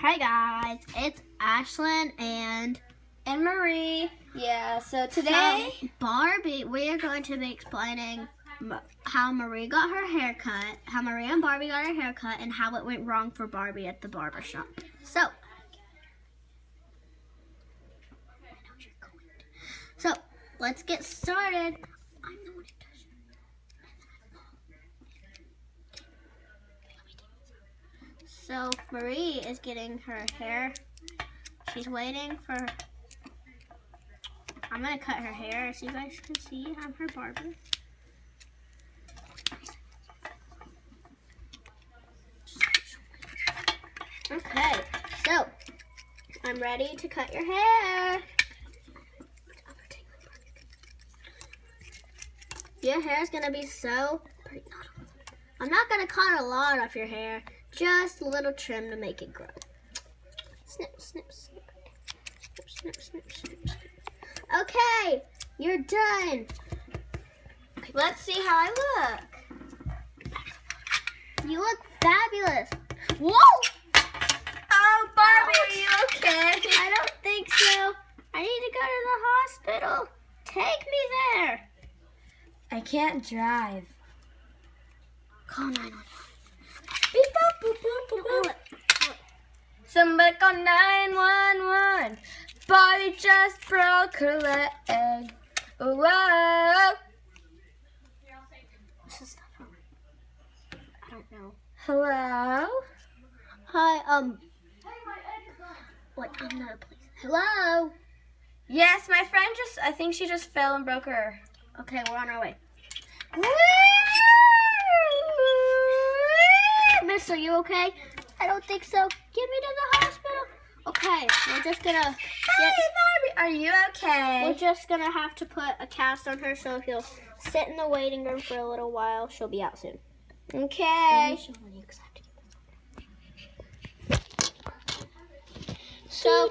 Hey guys, it's Ashlyn and and Marie. Yeah, so today, so Barbie, we are going to be explaining how Marie got her haircut, how Marie and Barbie got her haircut, and how it went wrong for Barbie at the barber shop. So, so let's get started. So Marie is getting her hair. She's waiting for. I'm gonna cut her hair so you guys can see. I'm her barber. Okay, so I'm ready to cut your hair. Your hair is gonna be so pretty. I'm not gonna cut a lot of your hair. Just a little trim to make it grow. Snip, snip, snip. Snip, snip, snip, snip. Okay, you're done. Let's see how I look. You look fabulous. Whoa! Oh, Barbie, are you okay? I don't think so. I need to go to the hospital. Take me there. I can't drive. Call 911. Somebody call 911. Bobby just broke her leg. Whoa. I don't know. Hello? Hi, um. Wait, I'm not a police. Hello? Yes, my friend just, I think she just fell and broke her. Okay, we're on our way. Are you okay? I don't think so. Get me to the hospital. Okay, we're just gonna. Get, Hi, Barbie. Are you okay? We're just gonna have to put a cast on her, so if you'll sit in the waiting room for a little while, she'll be out soon. Okay. So.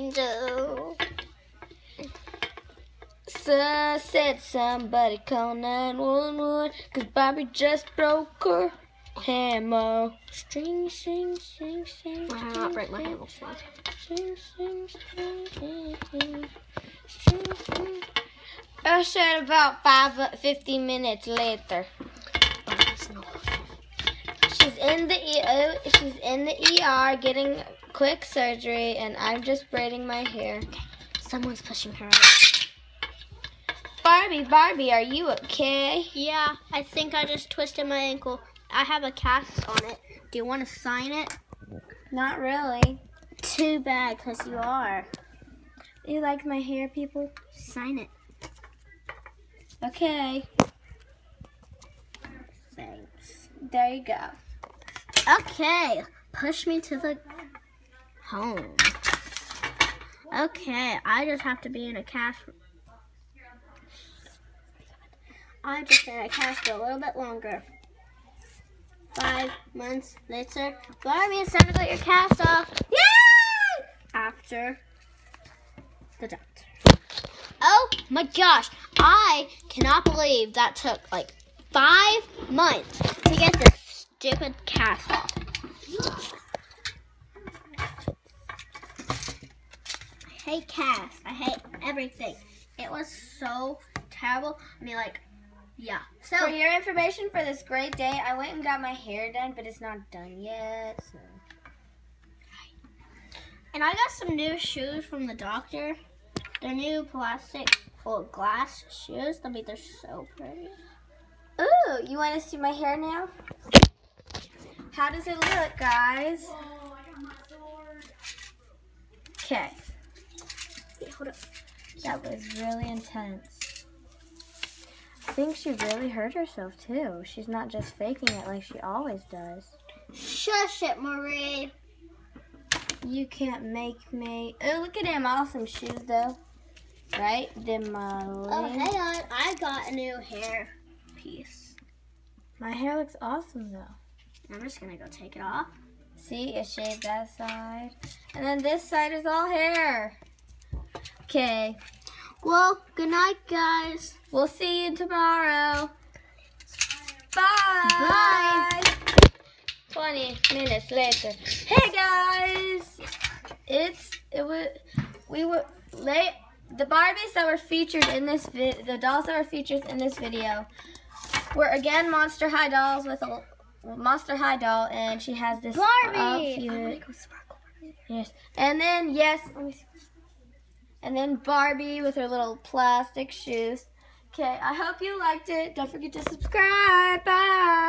angel. So said somebody call 911 Cause Bobby just broke her hammer. String, string, string, string. I did not break my hammer. String, string, string, string, string, string. I said about five, 50 minutes later. She's in the e- she's in the ER getting quick surgery, and I'm just braiding my hair. Someone's pushing her out. Barbie, Barbie, are you okay? Yeah, I think I just twisted my ankle. I have a cast on it. Do you want to sign it? Not really. Too bad, because you are. You like my hair, people? Sign it. Okay. Thanks. There you go. Okay, push me to the home. Okay, I just have to be in a cast. I just in a cast for a little bit longer. Five months later, Barbie, it's time to get your cast off. Yay! After the doctor. Oh my gosh, I cannot believe that took like five months to get this stupid cast off. Hate cast. I hate everything. It was so terrible. I mean, like, yeah. So, For your information for this great day, I went and got my hair done, but it's not done yet. So. and I got some new shoes from the doctor. They're new plastic, well, glass shoes. I mean, they're so pretty. Ooh, you want to see my hair now? How does it look, guys? Okay. That was really intense. I think she really hurt herself too. She's not just faking it like she always does. Shush it, Marie. You can't make me. Oh, look at them awesome shoes though. Right? Them uh, Oh, hang on. I got a new hair piece. My hair looks awesome though. I'm just gonna go take it off. See, it shaved that side. And then this side is all hair. Okay. Well, good night, guys. We'll see you tomorrow. Bye. Bye. 20 minutes later. Hey guys. It's it was we were late the Barbies that were featured in this vid the dolls that were featured in this video were again Monster High dolls with a Monster High doll and she has this Barbie. outfit. Yes. And then yes, let me see. And then Barbie with her little plastic shoes. Okay, I hope you liked it. Don't forget to subscribe. Bye.